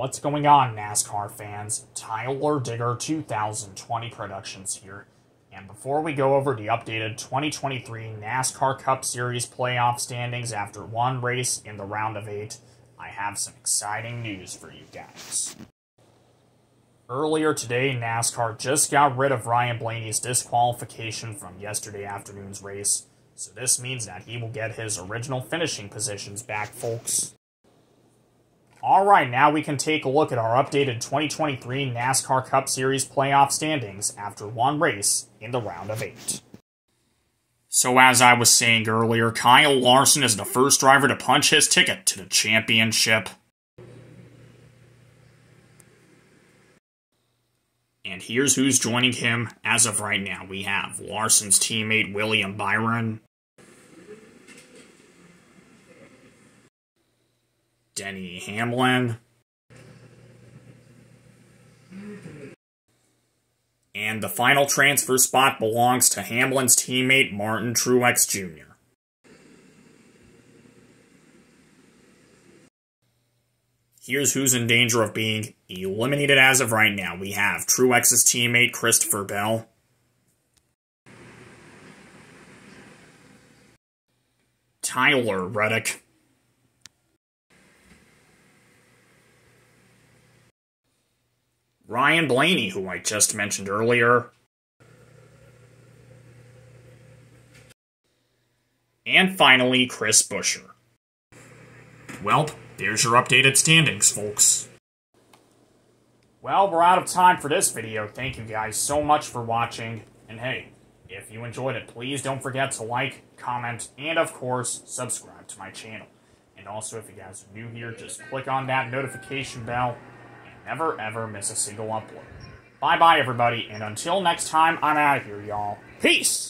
What's going on, NASCAR fans? Tyler Digger 2020 Productions here. And before we go over the updated 2023 NASCAR Cup Series playoff standings after one race in the round of eight, I have some exciting news for you guys. Earlier today, NASCAR just got rid of Ryan Blaney's disqualification from yesterday afternoon's race, so this means that he will get his original finishing positions back, folks. Alright, now we can take a look at our updated 2023 NASCAR Cup Series playoff standings after one race in the round of eight. So, as I was saying earlier, Kyle Larson is the first driver to punch his ticket to the championship. And here's who's joining him as of right now. We have Larson's teammate William Byron, Denny Hamlin. And the final transfer spot belongs to Hamlin's teammate Martin Truex Jr. Here's who's in danger of being eliminated as of right now. We have Truex's teammate Christopher Bell. Tyler Reddick. Ryan Blaney, who I just mentioned earlier. And finally, Chris Buescher. Well, there's your updated standings, folks. Well, we're out of time for this video. Thank you guys so much for watching. And hey, if you enjoyed it, please don't forget to like, comment, and of course, subscribe to my channel. And also, if you guys are new here, just click on that notification bell never ever miss a single upload. Bye bye, everybody, and until next time, I'm out of here, y'all. Peace!